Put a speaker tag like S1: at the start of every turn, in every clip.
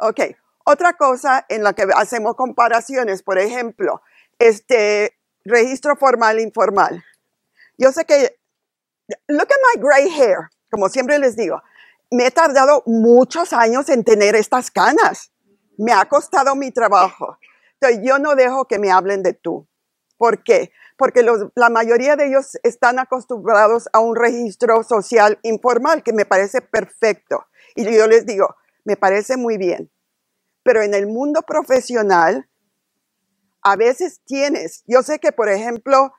S1: Ok, otra cosa en la que hacemos comparaciones, por ejemplo, este registro formal e informal. Yo sé que, look at my gray hair, como siempre les digo, me he tardado muchos años en tener estas canas. Me ha costado mi trabajo. Entonces, yo no dejo que me hablen de tú. ¿Por qué? Porque la mayoría de ellos están acostumbrados a un registro social informal que me parece perfecto. Y yo les digo, me parece muy bien. Pero en el mundo profesional, a veces tienes, yo sé que, por ejemplo,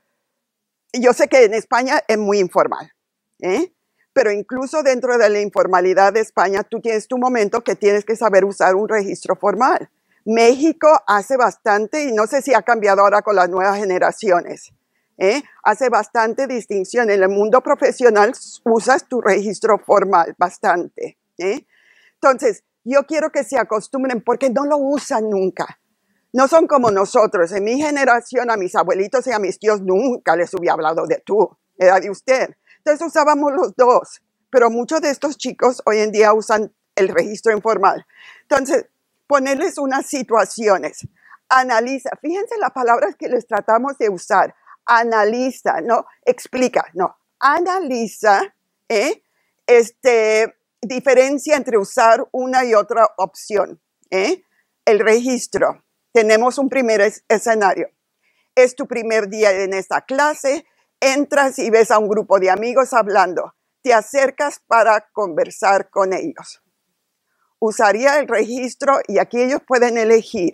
S1: yo sé que en España es muy informal, ¿eh? pero incluso dentro de la informalidad de España, tú tienes tu momento que tienes que saber usar un registro formal. México hace bastante, y no sé si ha cambiado ahora con las nuevas generaciones, ¿eh? hace bastante distinción. En el mundo profesional usas tu registro formal bastante. ¿eh? Entonces, yo quiero que se acostumbren porque no lo usan nunca. No son como nosotros. En mi generación, a mis abuelitos y a mis tíos nunca les hubiera hablado de tú, era de usted. Entonces usábamos los dos, pero muchos de estos chicos hoy en día usan el registro informal. Entonces, ponerles unas situaciones. Analiza, fíjense las palabras que les tratamos de usar. Analiza, no explica, no. Analiza, ¿eh? Este, diferencia entre usar una y otra opción. ¿eh? El registro. Tenemos un primer escenario. Es tu primer día en esta clase, entras y ves a un grupo de amigos hablando. Te acercas para conversar con ellos. Usaría el registro y aquí ellos pueden elegir.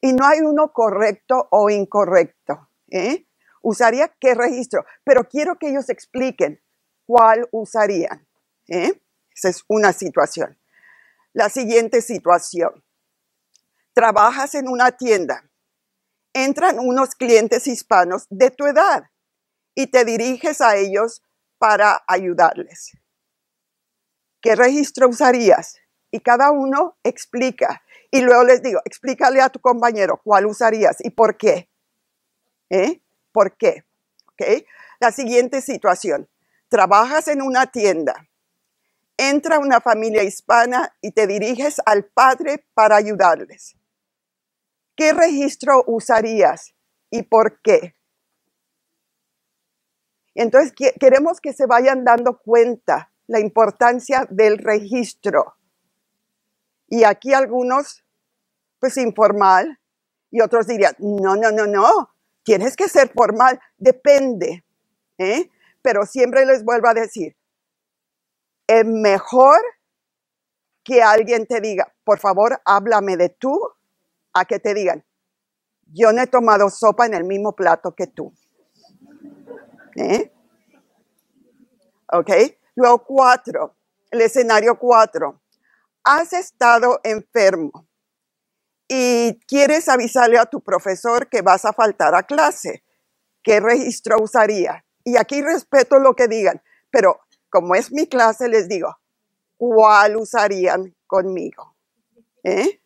S1: Y no hay uno correcto o incorrecto. ¿eh? Usaría qué registro, pero quiero que ellos expliquen cuál usarían. ¿eh? Esa es una situación. La siguiente situación. Trabajas en una tienda. Entran unos clientes hispanos de tu edad y te diriges a ellos para ayudarles. ¿Qué registro usarías? Y cada uno explica. Y luego les digo, explícale a tu compañero cuál usarías y por qué. ¿Eh? ¿Por qué? ¿Okay? La siguiente situación. Trabajas en una tienda entra una familia hispana y te diriges al padre para ayudarles. ¿Qué registro usarías y por qué? Entonces queremos que se vayan dando cuenta la importancia del registro. Y aquí algunos, pues informal, y otros dirían, no, no, no, no, tienes que ser formal, depende. ¿eh? Pero siempre les vuelvo a decir, es mejor que alguien te diga, por favor, háblame de tú, a que te digan, yo no he tomado sopa en el mismo plato que tú. ¿Eh? ¿Ok? Luego cuatro, el escenario cuatro. Has estado enfermo y quieres avisarle a tu profesor que vas a faltar a clase. ¿Qué registro usaría? Y aquí respeto lo que digan, pero como es mi clase, les digo, ¿cuál usarían conmigo? ¿Eh?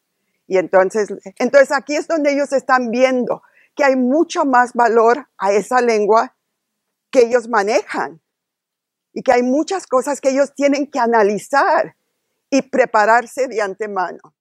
S1: Y entonces, entonces aquí es donde ellos están viendo que hay mucho más valor a esa lengua que ellos manejan y que hay muchas cosas que ellos tienen que analizar y prepararse de antemano.